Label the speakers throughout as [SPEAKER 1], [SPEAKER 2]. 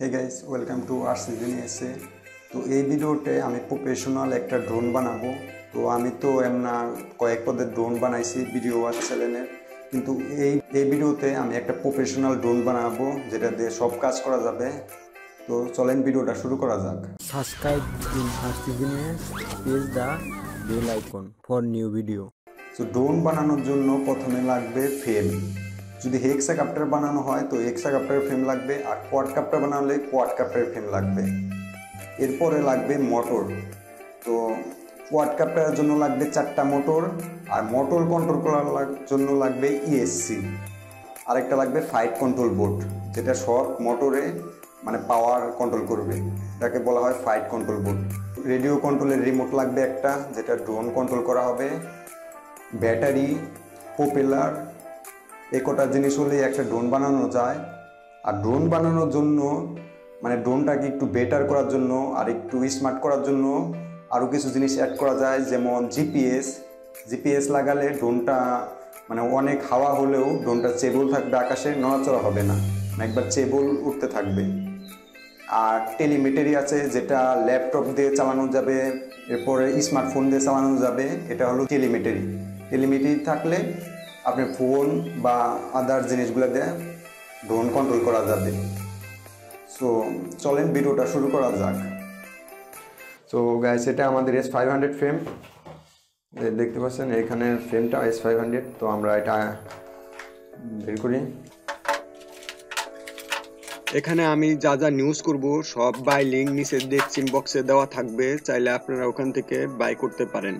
[SPEAKER 1] Hey guys welcome to আর season এসে তো এই ভিডিওতে আমি প্রফেশনাল একটা ড্রোন বানাবো। তো আমি তো এমনা কয়েক পদের ড্রোন বানাইছি ভিডিও ওয়াচ চ্যানেলের কিন্তু এই এই ভিডিওতে আমি একটা প্রফেশনাল ড্রোন বানাবো যেটা দিয়ে সব কাজ করা যাবে। তো চলেন ভিডিওটা শুরু করা যাক।
[SPEAKER 2] Subscribe in Artigenes, press the bell icon for new video.
[SPEAKER 1] তো ড্রোন বানানোর জন্য প্রথমে লাগবে ফ্রেম যদি হেক্সা কাপ্টার বানানো হয়, তো হেক্সা ফ্রেম লাগবে, আর কোয়াড কাপ্টার বানালে কোয়াড কাপ্টারের ফ্রেম লাগবে। এরপরে লাগবে মোটর তো কোয়াড কাপ্টারের জন্য লাগবে চারটা মোটর আর মোটর কন্ট্রোল করার জন্য লাগবে ইএসসি আরেকটা লাগবে ফাইট কন্ট্রোল বোর্ড যেটা সব মোটরে মানে পাওয়ার কন্ট্রোল করবে। এটাকে বলা হয় ফাইট কন্ট্রোল বোর্ড রেডিও কন্ট্রোলের রিমোট লাগবে একটা, যেটা ড্রোন কন্ট্রোল করা হবে। ব্যাটারি পপুলার এ কটা জিনিস হলেই একটা ড্রোন বানানো যায়। আর ড্রোন বানানোর জন্য মানে ড্রোনটাকে একটু বেটার করার জন্য আর একটু স্মার্ট করার জন্য আরও কিছু জিনিস অ্যাড করা যায়, যেমন জিপিএস জিপিএস লাগালে ড্রোনটা মানে অনেক হাওয়া হলেও ড্রোনটা চেবল থাকবে আকাশে, নড়াচড়া হবে না। মানে একবার চেবল উঠতে থাকবে। আর টেলিমিটারি আছে, যেটা ল্যাপটপ দিয়ে চালানো যাবে, এরপরে স্মার্টফোন দিয়ে চালানো যাবে, এটা হলো টেলিমিটারি টেলিমিটারি থাকলে আপনি ফোন বা আদার জিনিসগুলো দিয়ে ড্রোন কন্ট্রোল করা যাবে। সো চলেন ভিডিওটা শুরু করা যাক। সো গাইস এটা আমাদের এস ফাইভ হান্ড্রেড ফ্রেম দেখতে পাচ্ছেন, এখানে ফ্রেমটা এস ফাইভ হান্ড্রেড তো আমরা এটা বের করি।
[SPEAKER 3] এখানে আমি যা যা নিউজ করব, সব বাই লিঙ্ক নিচে ডেসক্রিপশন বক্সে দেওয়া থাকবে। চাইলে আপনারা ওখান থেকে বাই করতে পারেন।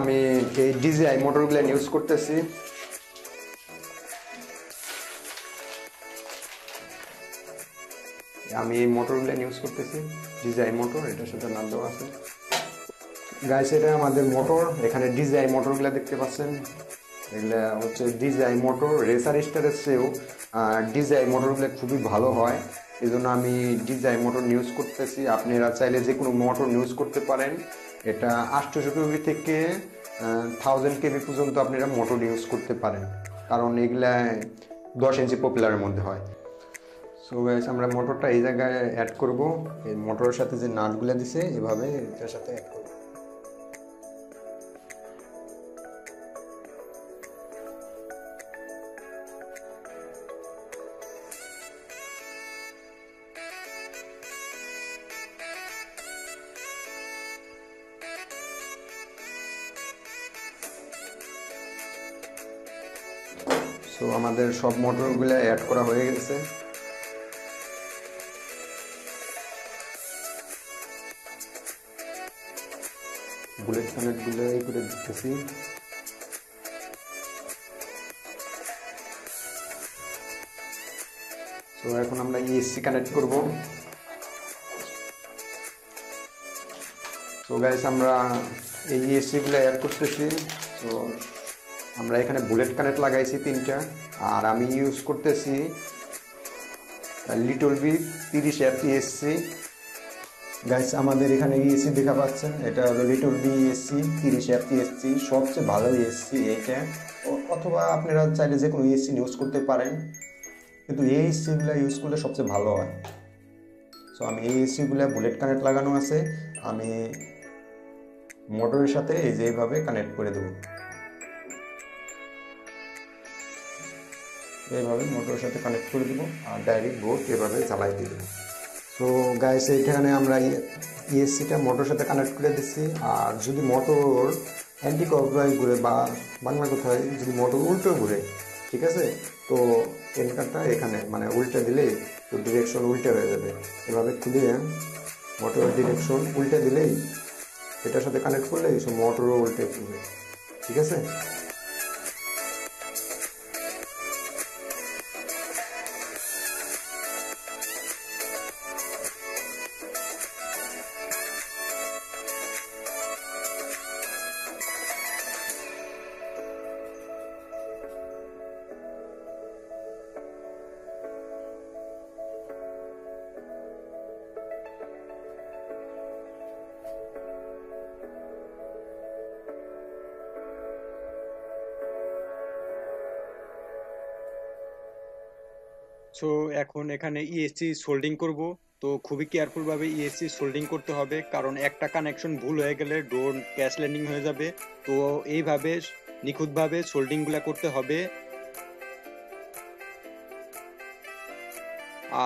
[SPEAKER 1] আমি এই ডিজিআই মোটরগুলো ইউজ করতেছি। আমি এই মোটরগুলো ইউজ করতেছি। ডিজিআই মোটর এটার সাথে নাম দেওয়া আছে। গাইস এটা আমাদের মোটর এখানে ডিজিআই মোটরগুলো দেখতে পাচ্ছেন। এগুলা হচ্ছে ডিজিআই মোটর রেসার স্টারের চেয়েও ডিজিআই মোটরগুলো খুবই ভালো হয়। এই জন্য আমি ডিজিআই মোটর ইউজ করতেছি। আপনারা চাইলে যে কোনো মোটর ইউজ করতে পারেন। এটা আটশোশো কেবি থেকে থাউজেন্ড কেবি পর্যন্ত আপনি এটা মোটর ইউজ করতে পারেন। কারণ এগুলা দশ ইঞ্চি পপুলারের মধ্যে হয়। সো গাইস আমরা মোটরটা এই জায়গায় অ্যাড করব। এই মোটরের সাথে যে নাটগুলো দিছে, এভাবে এটার সাথে অ্যাড করব। সো আমাদের সব মোটরগুলো অ্যাড করা হয়ে গেছে। বুলেট কানেক্টগুলো এই করে দিতেছি। তো এখন আমরা ইএসসি কানেক্ট করব। তো গাইস আমরা এই ইএসসিগুলো অ্যাড করতেছি। তো আমরা এখানে বুলেট কানেক্ট লাগাইছি তিনটা, আর আমি ইউজ করতেছি লিটল বি তিরিশ এফপিএসসি গাইস আমাদের এখানে ইএসসি দেখা পাচ্ছেন, এটা হলো লিটল বি ইএসসি তিরিশ এফপিএসসি সবচেয়ে ভালো ইএসসি এইটা ও- অথবা আপনারা চাইলে যে কোনো ইএসসি ইউজ করতে পারেন, কিন্তু এই এসসিগুলো ইউজ করলে সবচেয়ে ভালো হয়। সো আমি এই এসসিগুলো বুলেট কানেক্ট লাগানো আছে, আমি মোটরের সাথে এই যে এইভাবে কানেক্ট করে দেবো। এইভাবে মোটরের সাথে কানেক্ট করে দেবো আর ডাইরেক্ট বোর্ড এভাবে চালাই দিয়ে দেবো। সো গাইস এইখানে আমরা ইএসসিটা মোটরের সাথে কানেক্ট করে দিচ্ছি। আর যদি মোটর অ্যান্টি ক্লকওয়াইজ ঘুরে বা বাংলা কোথায় যদি মোটর উল্টো ঘুরে, ঠিক আছে? তো পেন কার্ডটা এখানে মানে উল্টে দিলেই তো ডিরেকশন উল্টে হয়ে যাবে। এভাবে খুলে মোটরের ডিরেকশন উল্টে দিলেই এটার সাথে কানেক্ট করলে সব মোটরও উল্টে ঘুরবে। ঠিক আছে?
[SPEAKER 3] সো এখন এখানে ইএসসি সোল্ডিং করব। তো খুবই কেয়ারফুল ভাবে ইএসসি সোল্ডিং করতে হবে, কারণ একটা কানেকশন ভুল হয়ে গেলে ড্রোন ক্যাশ ল্যান্ডিং হয়ে যাবে। তো এইভাবে নিখুঁতভাবে সোল্ডিংগুলা করতে হবে।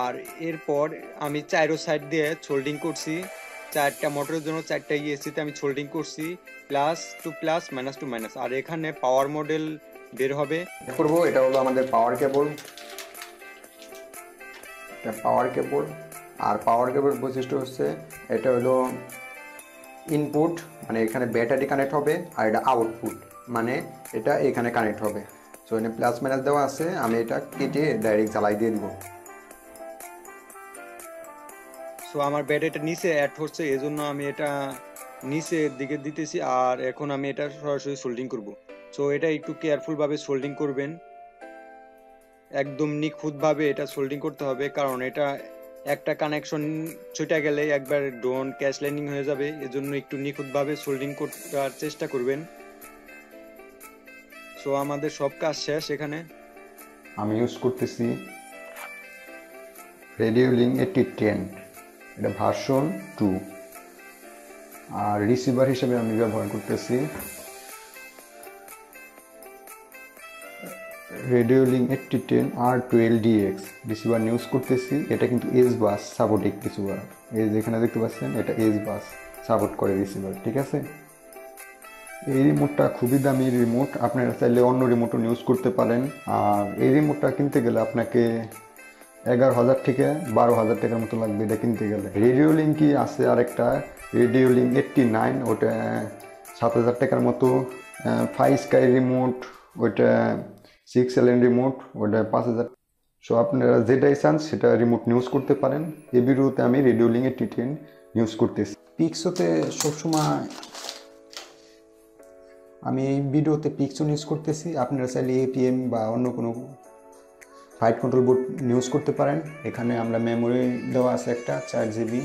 [SPEAKER 3] আর এরপর আমি চাইরো সাইড দিয়ে সোল্ডিং করছি। চারটা মোটরের জন্য চারটা ইএসসিতে আমি সোল্ডিং করছি। Plus two plus minus two minus আর এখানে পাওয়ার মডেল বের হবে।
[SPEAKER 4] করব, এটা হলো আমাদের পাওয়ার কেবল এটা পাওয়ার কেবল আর পাওয়ার কেবল বৈশিষ্ট্য হচ্ছে এটা হলো ইনপুট মানে এখানে ব্যাটারি কানেক্ট হবে, আর এটা আউটপুট মানে এটা এখানে কানেক্ট হবে। সো এখানে প্লাস মাইনাস দেওয়া আছে, আমি এটা কেটে ডাইরেক্ট জ্বালাই দিয়ে দিব।
[SPEAKER 3] সো আমার ব্যাটারিটা নিচে অ্যাড হচ্ছে, এজন্য আমি এটা নিচের দিকে দিতেছি, আর এখন আমি এটা সরাসরি সোল্ডিং করব। সো এটা একটু কেয়ারফুল ভাবে সোল্ডিং করবেন। একদম নিখুঁতভাবে এটা সোল্ডিং করতে হবে, কারণ এটা একটা কানেকশন ছুটে গেলে একবার ড্রোন ক্যাশ ল্যান্ডিং হয়ে যাবে, এজন্য একটু নিখুঁতভাবে সোল্ডিং করার চেষ্টা করবেন। সো আমাদের সব কাজ শেষ এখানে।
[SPEAKER 4] আমি ইউজ করতেছি রেডিও লিঙ্ক এটি টেন এটা ভার্সন টু আর রিসিভার হিসেবে আমি ব্যবহার করতেছি রেডিও লিঙ্ক এইটটি টেন আর টুয়েলভ ডিএক্স রিসিভার ইউজ করতেছি, এটা কিন্তু এস বাস সাপোর্টিং রিসিভার এই যেখানে দেখতে পাচ্ছেন, এটা এস বাস সাপোর্ট করে রিসিভার ঠিক আছে? এই রিমোটটা খুবই দামি রিমোট আপনারা চাইলে অন্য রিমোটও ইউজ করতে পারেন। আর এই রিমোটটা কিনতে গেলে আপনাকে এগারো হাজার থেকে বারো হাজার টাকার মতো লাগবে এটা কিনতে গেলে। রেডিও লিঙ্কই আছে আরেকটা রেডিও লিঙ্ক এইটটি নাইন ওটা সাত হাজার টাকার মতো ফাইভ স্কাই রিমোট ওইটা সিক্স এলেন রিমোট ওটা পাঁচ হাজার। সো আপনারা যেটাই চান, সেটা রিমোট ইউজ করতে পারেন। এ ভিডিওতে আমি radio link AT ten use করতেছি।
[SPEAKER 1] পিক্সোতে সবসময় আমি এই ভিডিওতে পিক্সো ইউজ করতেছি। আপনারা চাইলে এপিএম বা অন্য কোনো ফাইট কন্ট্রোল বোর্ড ইউজ করতে পারেন। এখানে আমরা মেমোরি দেওয়া আছে একটা, চার জিবি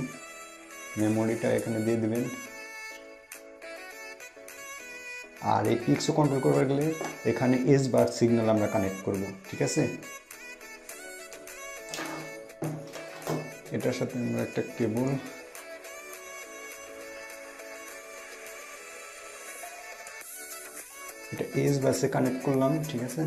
[SPEAKER 1] মেমোরিটা এখানে দিয়ে দিবেন। আর এই পিক্সও কন্ট্রোল করবার গেলে এখানে এস বার সিগন্যাল আমরা কানেক্ট করব, ঠিক আছে? এটার সাথে আমরা একটা কেবল এটা এস বাসে কানেক্ট করলাম, ঠিক আছে?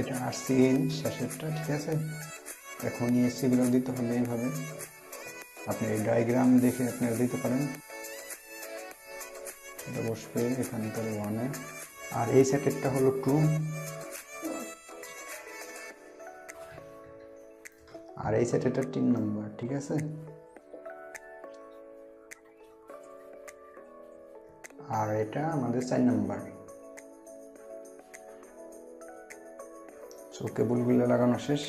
[SPEAKER 1] এটা আসছি, শেষেরটা, ঠিক আছে? এখন এসিগুলো দিতে হবে এইভাবে। আপনি এই ডায়াগ্রাম দেখে আপনারা দিতে পারেন। এটা বসবে এখানকার ওয়ানে আর এই স্যাকেটটা হলো টু আর এই স্যাটেটা তিন নম্বর ঠিক আছে? আর এটা আমাদের চার নাম্বার সো কেবলগুলো লাগানো শেষ।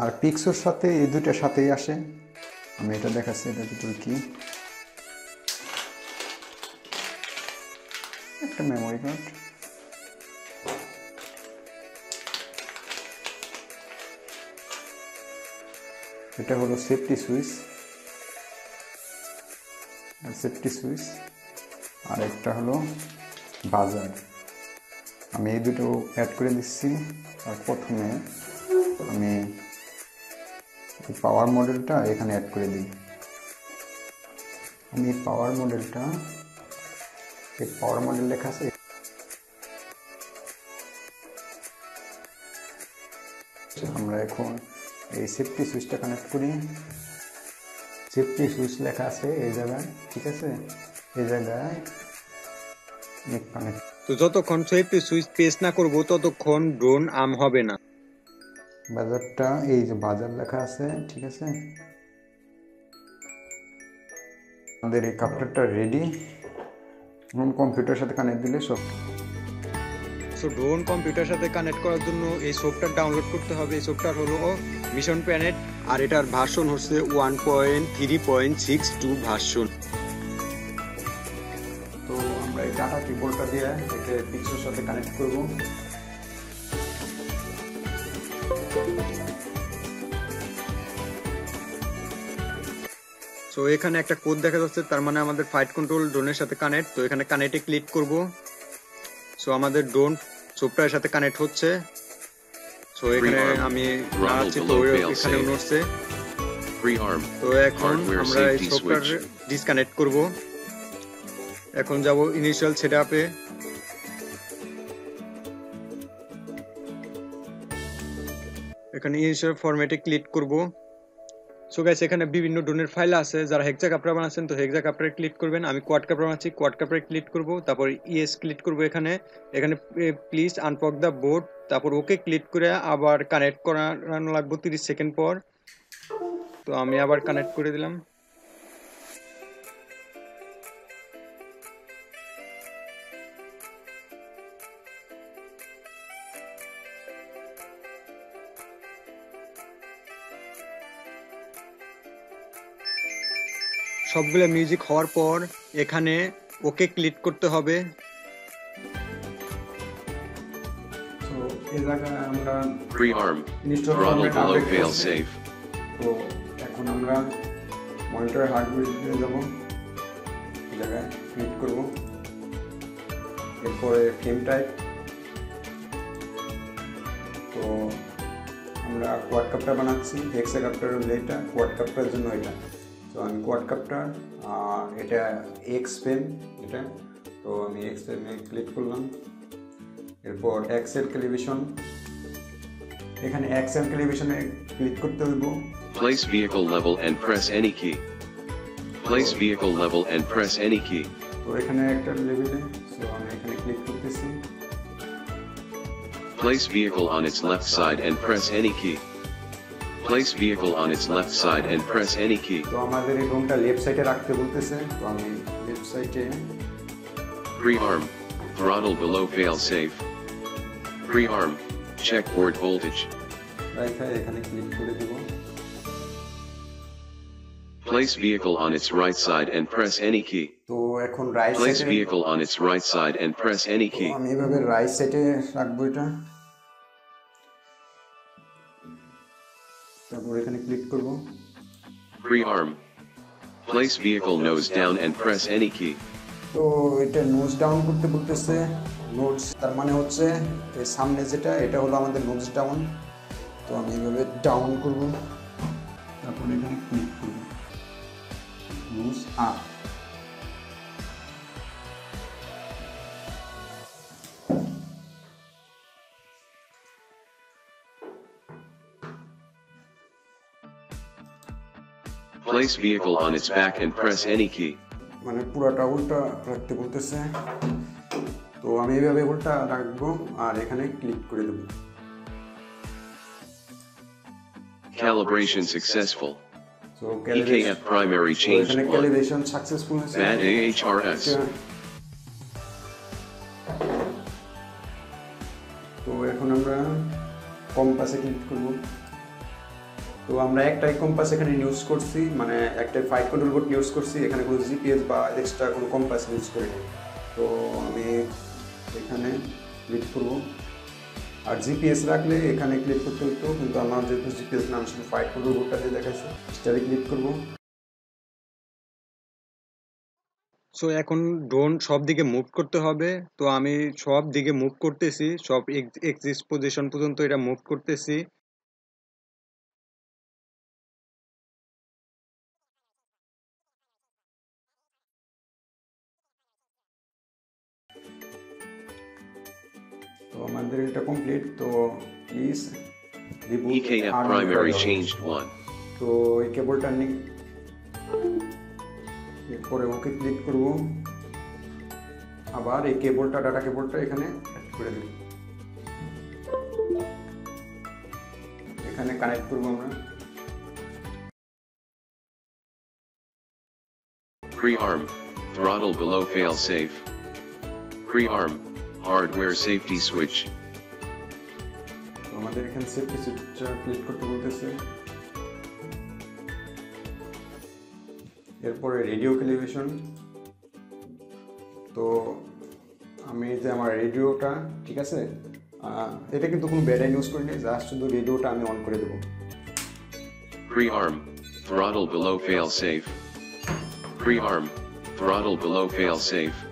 [SPEAKER 1] আর পিক্সোর সাথে এই দুইটার সাথেই আসে। আমি এটা দেখাচ্ছি, এটা ভিতরে কি? একটা মেমোরি কার্ড এটা হলো সেফটি সুইচ সেফটি সুইচ আর একটা হলো বাজার। আমি এই দুটো অ্যাড করে দিচ্ছি। আর প্রথমে আমি পাওয়ার মডেলটা এখানে অ্যাড করে দিই। আমি পাওয়ার মডেলটা এই পাওয়ার মডেল লেখা আছে। আমরা এখন এই সেফটি সুইচটা কানেক্ট করি। সেফটি সুইচ লেখা আছে এই জায়গায়, ঠিক আছে? এই জায়গায় কানেক্ট
[SPEAKER 3] তো যতক্ষণ সেফটি সুইচ পেস না করব ততক্ষণ ড্রোন আম হবে না।
[SPEAKER 1] বাজারটা এই যে বাজার লেখা আছে ঠিক আছে? আমাদের এই কাপটারটা রেডি এখন কম্পিউটার সাথে কানেক্ট দিলে সব।
[SPEAKER 3] সো ড্রোন কম্পিউটার সাথে কানেক্ট করার জন্য এই সফটওয়্যার ডাউনলোড করতে হবে। এই সফটওয়্যার হলো মিশন প্ল্যানেট আর এটার ভার্সন হচ্ছে one point
[SPEAKER 1] three point six two version দিয়ে একে পিক্সের সাথে কানেক্ট করব
[SPEAKER 3] সো এখানে একটা কোড দেখা যাচ্ছে তার মানে আমাদের ফাইট কন্ট্রোল ড্রোনের সাথে কানেক্ট তো এখানে কানেক্টে ক্লিক করব সো আমাদের ড্রোন সফটওয়্যারের সাথে কানেক্ট হচ্ছে সো এখানে. আমি নাড়াচ্ছি তো এখানে. নড়ছে. তো এখন আমরা এই সফটওয়্যার. ডিসকানেক্ট করব এখন যাব ইনিশিয়াল সেটআপে এখানে ইনিশিয়াল ফরম্যাটে ক্লিক করব। সো গাইস এখানে বিভিন্ন ডোনের ফাইল আছে। যারা হেক্সা কাপড় বানাচ্ছেন, তো হেক্সা কাপড়ে ক্লিক করবেন। আমি কোয়াড কাপড় বানাচ্ছি কোয়াড কাপড়ে ক্লিক করব। তারপর ইএস ক্লিক করব এখানে। এখানে প্লিজ আনপক দ্য বোর্ড তারপর ওকে ক্লিক করে আবার কানেক্ট করানো লাগবে তিরিশ সেকেন্ড পর। তো আমি আবার কানেক্ট করে দিলাম। সবগুলো মিউজিক হওয়ার পর এখানে ওকে ক্লিক করতে হবে।
[SPEAKER 1] তো এই জায়গায় আমরা
[SPEAKER 5] Throttle below fail safe.
[SPEAKER 1] তো এখন আমরা হার্ডওয়্যার যাব। জায়গায় ক্লিক করব। এরপরে ফ্রেম টাইপ তো আমরা কোয়াড কাপটা বানাচ্ছি হেক্সা কাপটার হলো এটা কোয়াড কাপটার জন্য এটা। তো আমি কোয়াড এটা এক্স ফ্রেম এটা তো আমি এক্স ফ্রেমে ক্লিক করলাম এরপর এক্সেল টেলিভিশন এখানে এক্সেল টেলিভিশনে ক্লিক করতে হইব
[SPEAKER 5] Place vehicle level and press any key. Place vehicle level and press any key.
[SPEAKER 1] তো এখানে একটা লেভেলে সো আমি এখানে ক্লিক করতেছি
[SPEAKER 5] Place vehicle on its left side and press any key. Place vehicle on its left side and press any key.
[SPEAKER 1] তো আমাদের এই রুমটা লেফট সাইডে রাখতে বলতেছে তো আমি লেফট সাইডে
[SPEAKER 5] Pre-arm. Throttle below fail safe. Pre-arm. Check board voltage.
[SPEAKER 1] রাইখা এখানে ক্লিক করে দিব
[SPEAKER 5] Place vehicle on its right side and press any key.
[SPEAKER 1] তো এখন রাইট
[SPEAKER 5] Place
[SPEAKER 1] সাইডে
[SPEAKER 5] vehicle on its right side and press any key.
[SPEAKER 1] আমি এভাবে right সাইডে রাখবো এটা তারপর এখানে ক্লিক করব।
[SPEAKER 5] Pre-arm. Place vehicle nose down and press any key.
[SPEAKER 1] তো এটা নোজ ডাউন করতে বলতেছে নোটস তার মানে হচ্ছে এই সামনে যেটা এটা হলো আমাদের নোজ ডাউন তো আমি এইভাবে ডাউন করব। তারপর এখানে ক্লিক করব। Nose up
[SPEAKER 5] Place vehicle on its back and press any key.
[SPEAKER 1] মানে পুরাটা উল্টা রাখতে বলতেছে তো আমি এইভাবে উল্টা রাখব আর এখানে ক্লিক করে দেবো
[SPEAKER 5] Calibration successful.
[SPEAKER 1] তো
[SPEAKER 5] EKF primary
[SPEAKER 1] তো
[SPEAKER 5] changed
[SPEAKER 1] এখানে
[SPEAKER 5] 1.
[SPEAKER 1] ক্যালিব্রেশন হয়েছে
[SPEAKER 5] Bad AHRS.
[SPEAKER 1] তো এখন আমরা কম্পাসে ক্লিক করব তো আমরা একটাই কম্পাস এখানে ইউজ করছি মানে একটাই ফাইভ কন্ট্রোল বোর্ড ইউজ করছি, এখানে কোনো জিপিএস বা এক্সট্রা কোনো কম্পাস ইউজ করিনি। তো আমি এখানে ক্লিক করব। আর জিপিএস রাখলে এখানে ক্লিক করতে হতো, কিন্তু আমার যেহেতু জিপিএস নাম শুধু ফাইভ কন্ট্রোল বোর্ডটা দিয়ে দেখাচ্ছে। স্টারে ক্লিক করব।
[SPEAKER 3] সো এখন ড্রোন সব দিকে মুভ করতে হবে। তো আমি সব দিকে মুভ করতেছি, সব এক্সিস পজিশন পর্যন্ত এটা মুভ করতেছি।
[SPEAKER 1] কমপ্লিট তো প্লিজ
[SPEAKER 5] EKF primary changed 1.
[SPEAKER 1] তো এই কেবলটা নি এরপরে ওকে ক্লিক করব আবার এই কেবলটা ডাটা কেবলটা এখানে অ্যাড করে দেব এখানে কানেক্ট করব আমরা
[SPEAKER 5] Pre-arm. Throttle below fail safe. Pre-arm. Hardware safety switch.
[SPEAKER 1] আমাদের এখানে সেফটি সুইচটা ক্লিক করতে বলতেছে এরপরে রেডিও টেলিভিশন তো আমি যে আমার রেডিওটা ঠিক আছে এটা কিন্তু কোনো ব্যাটারি ইউজ করিনি জাস্ট শুধু রেডিওটা আমি অন করে দেবো.
[SPEAKER 5] Throttle below. Throttle below.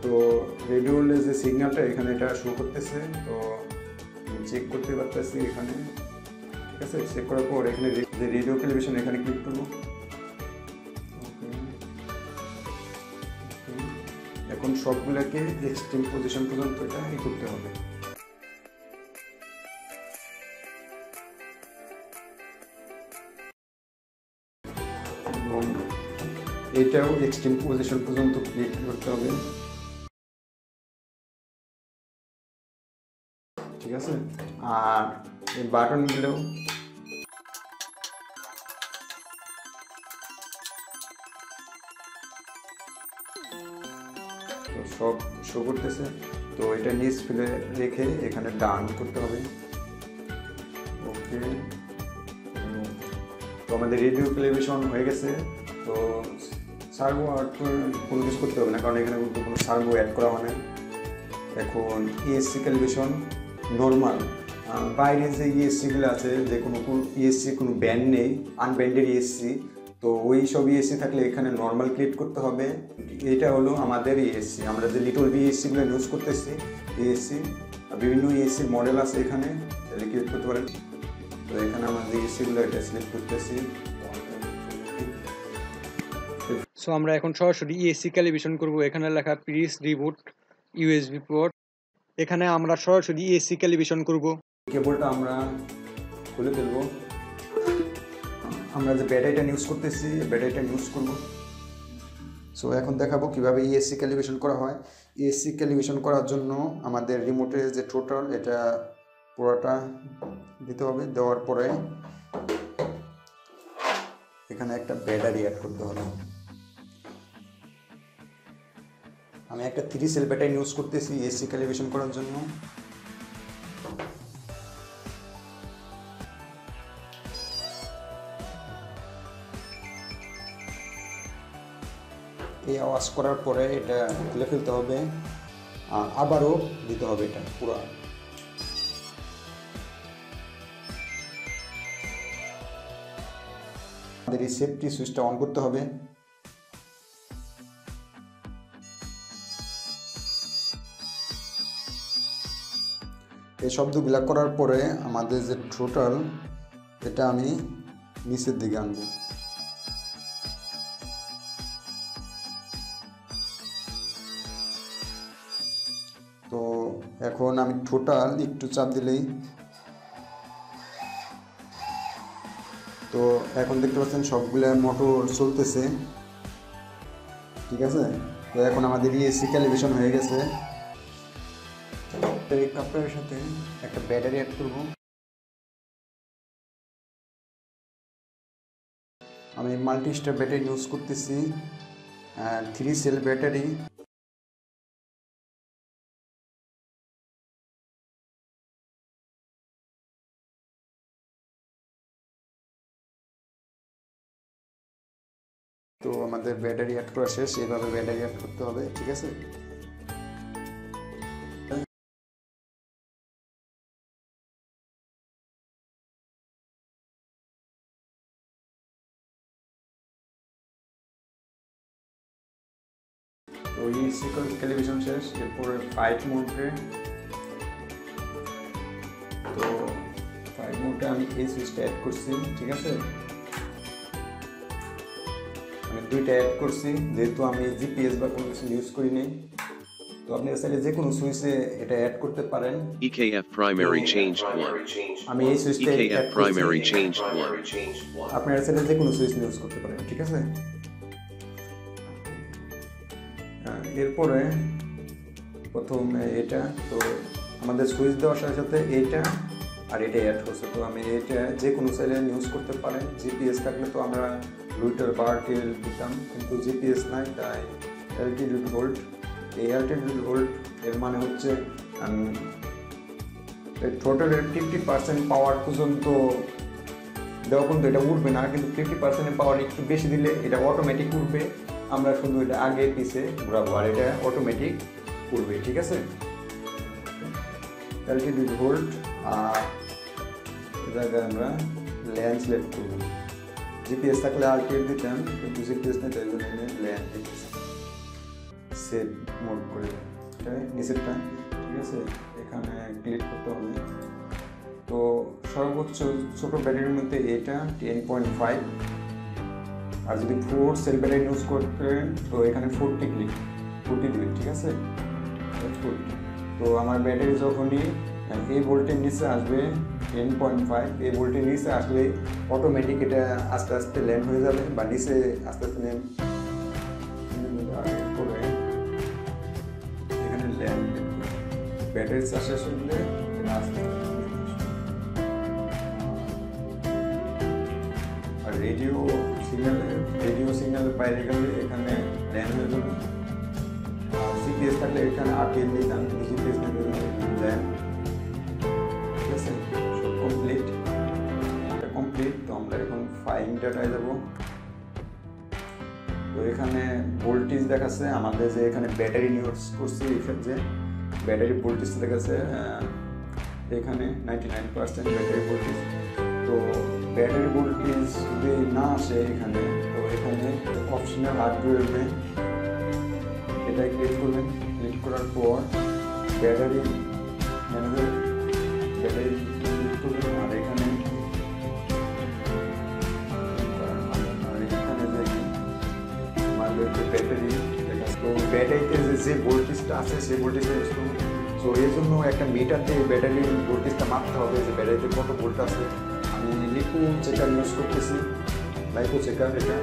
[SPEAKER 1] তো রেডিওর যে সিগন্যালটা এখানে এটা শো করতেছে তো চেক করতে পারতেছি এখানে। ঠিক আছে? চেক করার পর এখানে যে রেডিও টেলিভিশন এখানে ক্লিক করব. এখন সবগুলোকে এক্সট্রিম পজিশন পর্যন্ত এটা ই করতে হবে। এবং এটাও এক্সট্রিম পজিশন পর্যন্ত ক্লিক করতে হবে। ঠিক আছে? আর এই বাটনগুলো তো সব শো করতেছে। তো এটা নিচ ফেলে রেখে এখানে ডান করতে হবে। ওকে তো আমাদের রেডিও টেলিভিশন হয়ে গেছে। তো সার্ভো আর কোনো কিছু করতে হবে না, কারণ এখানে কোনো সার্ভো অ্যাড করা হয় না। এখন ইএসসি টেলিভিশন নর্মাল বাইরে যে ইএসসিগুলো আছে যে কোনো ইএসসি কোনো ব্যান্ড নেই আনব্যান্ডেড ইএসসি তো ওই সব ইএসসি থাকলে এখানে নর্মাল ক্রিয়েট করতে হবে এটা হলো আমাদের ইএসসি আমরা যে লিটল বি ইএসসিগুলো ইউজ করতেছি ইএসসি বিভিন্ন ইএসসি মডেল আছে এখানে ক্লিক করতে পারেন তো এখানে আমাদের ইএসসিগুলো এটা সিলেক্ট করতেছি
[SPEAKER 3] সো আমরা এখন সরাসরি ইএসসি ক্যালিব্রেশন করব এখানে লেখা প্রিস রিবুট ইউএসবি পোর্ট এখানে আমরা সরাসরি এসি ক্যালিব্রেশন করব।
[SPEAKER 1] কেবলটা আমরা খুলে ফেলব। আমরা যে ব্যাটারিটা ইউজ করতেছি ব্যাটারিটা ইউজ করব। সো এখন দেখাবো কীভাবে ইএসসি ক্যালিব্রেশন করা হয়। ইএসসি ক্যালিব্রেশন করার জন্য আমাদের রিমোটের যে টোটাল এটা পুরোটা দিতে হবে। দেওয়ার পরে এখানে একটা ব্যাটারি অ্যাড করতে হবে। আমি একটা থ্রি সেল ব্যাটারি ইউজ করতেছি এসি ক্যালিব্রেশন করার জন্য। এই আওয়াজ করার পরে এটা খুলে ফেলতে হবে, আর আবারও দিতে হবে এটা পুরো। আমাদের এই সেফটি সুইচটা অন করতে হবে। এই শব্দগুলা করার পরে আমাদের যে টোটাল এটা আমি নিচের দিকে আনব। তো এখন আমি টোটাল একটু চাপ দিলেই। তো এখন দেখতে পাচ্ছেন সবগুলো মোটর চলতেছে। ঠিক আছে? তো এখন আমাদের ইএসসি ক্যালিব্রেশন হয়ে গেছে। এই কাপড়ের সাথে একটা ব্যাটারি অ্যাড করব। আমি মাল্টি স্টার ব্যাটারি ইউজ করতেছি থ্রি সেল ব্যাটারি তো আমাদের ব্যাটারি অ্যাড করা শেষ এইভাবে ব্যাটারি অ্যাড করতে হবে, ঠিক আছে? টেলিভিশন শেষ এরপরে ফাইভ মোডে তো ফাইভ মোডে আমি এই সুইচটা অ্যাড করছি ঠিক আছে? আমি দুইটা অ্যাড করছি যেহেতু আমি জিপিএস বা কোনো কিছু ইউজ করি নাই। তো আপনি চাইলে যে কোনো সুইচে এটা অ্যাড করতে পারেন।
[SPEAKER 5] Primary changed 1.
[SPEAKER 1] আমি এই সুইচটা করছি।
[SPEAKER 5] changed 1.
[SPEAKER 1] আপনারা চাইলে যে কোনো সুইচ ইউজ করতে পারেন ঠিক আছে? এরপরে প্রথম এটা, তো আমাদের সুইচ দেওয়ার সাথে সাথে এটা আর এটা অ্যাড করছে তো আমি এটা যে কোনো সাইলে ইউজ করতে পারেন। জিপিএস থাকলে তো আমরা লুইটার বার টেল দিতাম, কিন্তু জিপিএস নাই, তাই এলটিডি ভোল্ট এই এলটিডি ভোল্ট এর মানে হচ্ছে টোটালের ফিফটি পার্সেন্ট পাওয়ার পর্যন্ত দেওয়া পর্যন্ত এটা উঠবে না, কিন্তু ফিফটি পার্সেন্টের পাওয়ার একটু বেশি দিলে এটা অটোমেটিক উঠবে। আমরা শুধু এটা আগে পিছে ঘোরাবো, আর এটা অটোমেটিক করবে ঠিক আছে? এলটিডি ভোল্ট আর জায়গায় আমরা ল্যান্ড সিলেক্ট করব। জিপিএস থাকলে আর আরটিএল দিতাম, কিন্তু জিপিএস নেই, তাই জন্য ল্যান্ড দিতেছি সেভ মোড করে নিচেরটা, ঠিক আছে? এখানে ক্লিক করতে হবে। তো সর্বোচ্চ ছোটো ব্যাটারির মধ্যে এটা টেন পয়েন্ট ফাইভ আর যদি ফোর সেল ইউজ করতেন, তো এখানে ফোরটি ক্লিক ফোরটি দিবেন ঠিক আছে? ফোরটি তো আমার ব্যাটারি যখনই এই ভোল্টের নিচে আসবে টেন পয়েন্ট ফাইভ এই ভোল্টের নিচে আসলে অটোমেটিক এটা আস্তে আস্তে ল্যান্ড হয়ে যাবে, বা নিচে আস্তে আস্তে ল্যান্ড এখানে ব্যাটারি চার্জ আর রেডিও সিগন্যালে রেডিও সিগন্যালের বাইরে গেলে এখানে হয়ে যাবে। সিপিএস থাকলে এখানে থাকলে ঠিক আছে? সব কমপ্লিট এটা কমপ্লিট তো আমরা এখন ডাটায় যাব। তো এখানে ভোল্টেজ দেখাচ্ছে আমাদের যে এখানে ব্যাটারি ইউজ করছি এখানে যে ব্যাটারি ভোল্টেজ দেখাচ্ছে এখানে ninety nine percent battery voltage তো ব্যাটারি ভোল্টেজ যদি না আসে এখানে অপশনাল হার্ডওয়্যারে এটা ক্লিক করবেন ক্লিক করার পর ব্যাটারি ম্যানেজার ব্যাটারি ক্লিক করবেন আর এখানে আর এখানে যে আমাদের যে ব্যাটারি তো ব্যাটারিতে যে যে ভোল্টেজটা আছে সেই ভোল্টেজটা ইউজ করুন তো এর জন্য একটা মিটারতে ব্যাটারি ভোল্টেজটা মাপতে হবে যে ব্যাটারিতে কত ভোল্ট আছে আমি লিপু চেকার ইউজ করতেছি লাইপো চেকার এটা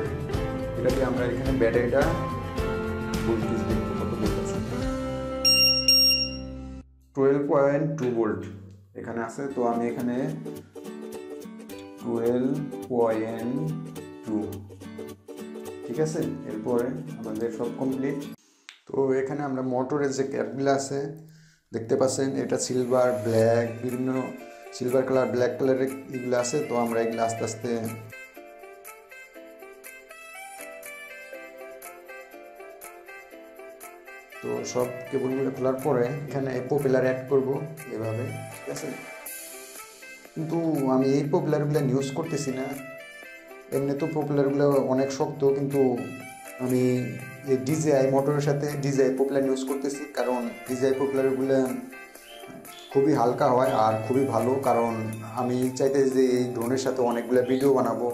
[SPEAKER 1] এটা দিয়ে আমরা এখানে ব্যাটারিটা ভোল্টেজ কত ভোল্ট আছে টুয়েলভ পয়েন্ট টু ভোল্ট এখানে আছে, তো আমি এখানে টুয়েলভ পয়েন্ট টু ঠিক আছে? এরপরে আমাদের সব কমপ্লিট তো এখানে আমরা মোটরের যে ক্যাপগুলো আছে, দেখতে পাচ্ছেন, এটা সিলভার ব্ল্যাক বিভিন্ন সিলভার কালার ব্ল্যাক কালারের এগুলো আছে, তো আমরা এগুলো আস্তে আস্তে তো সব কেবলগুলো খোলার পরে এখানে পপুলার অ্যাড করব এভাবে। ঠিক আছে? কিন্তু আমি এই পপুলারগুলো ইউজ করতেছি না। এমনি তো পপুলারগুলো অনেক শক্ত, কিন্তু আমি ডিজিআই মোটরের সাথে ডিজিআই পপুলার ইউজ করতেছি, কারণ ডিজিআই পপুলারগুলো খুবই হালকা হয় আর খুবই ভালো, কারণ আমি চাইতে যে এই ড্রোনের সাথে অনেকগুলো ভিডিও বানাবো,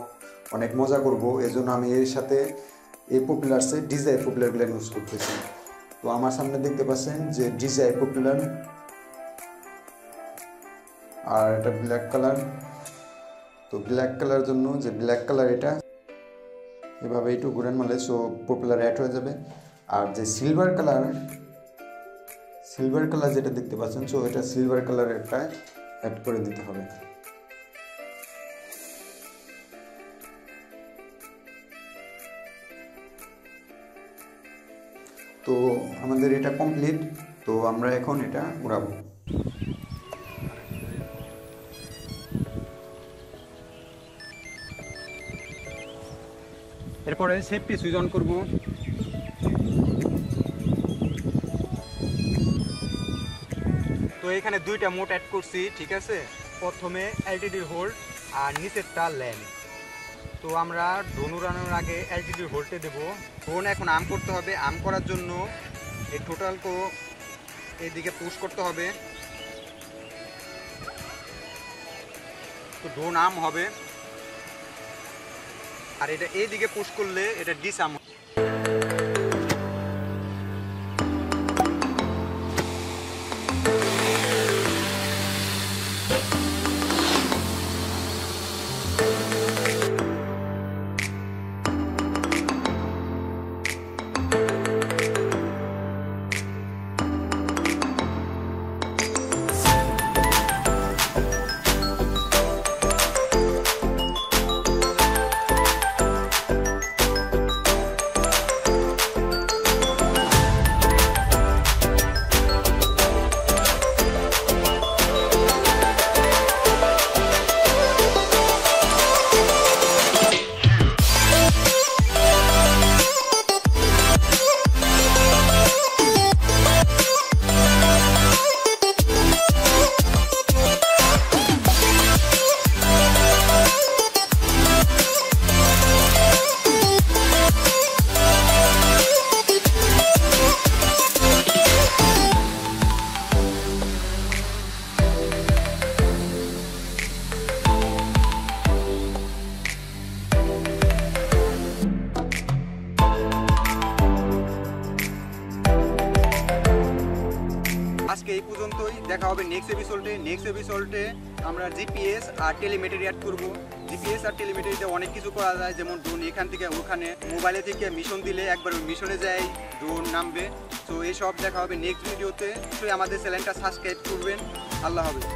[SPEAKER 1] অনেক মজা করব এই জন্য আমি এর সাথে এই পপুলারসে ডিজাই পপুলারগুলো ইউজ করতেছি। তো আমার সামনে দেখতে পাচ্ছেন যে ডিজাই পপুলার। আর এটা ব্ল্যাক কালার। তো ব্ল্যাক কালার জন্য যে ব্ল্যাক কালার এটা এভাবে একটু ঘুরেন মারলে সো পপুলার অ্যাড হয়ে যাবে। আর যে সিলভার কালার সিলভার কালার যেটা দেখতে পাচ্ছেন, সো এটা সিলভার কালার একটা অ্যাড করে দিতে হবে। তো আমাদের এটা কমপ্লিট তো আমরা এখন এটা উড়াবো
[SPEAKER 3] এরপরে সেফটি সুইচ অন করব। তো এখানে দুইটা মোট অ্যাড করছি, ঠিক আছে? প্রথমে এলটিডির হোল্ড আর নিচেরটা ল্যান্ড তো আমরা ডোন উড়ানোর আগে এলটিডির হোল্টে দেবো। ড্রোন এখন আম করতে হবে। আম করার জন্য এই টোটাল কো এইদিকে পুশ করতে হবে। তো ডোন আম হবে। আর এটা এইদিকে পুশ করলে এটা ডিসাম
[SPEAKER 1] পর্যন্তই নেক্সট এপিসোডে নেক্সট এপিসোডে আমরা জিপিএস আর টেলিমেটারি অ্যাড করব। জিপিএস আর টেলিমেটারিতে অনেক কিছু করা যায়, যেমন ড্রোন এখান থেকে ওখানে। মোবাইলে থেকে মিশন দিলে একবার ওই মিশনে যায় ড্রোন নামবে। তো এসব দেখা হবে নেক্সট ভিডিওতে আমাদের চ্যানেলটা সাবস্ক্রাইব করবেন। আল্লাহ হাফেজ।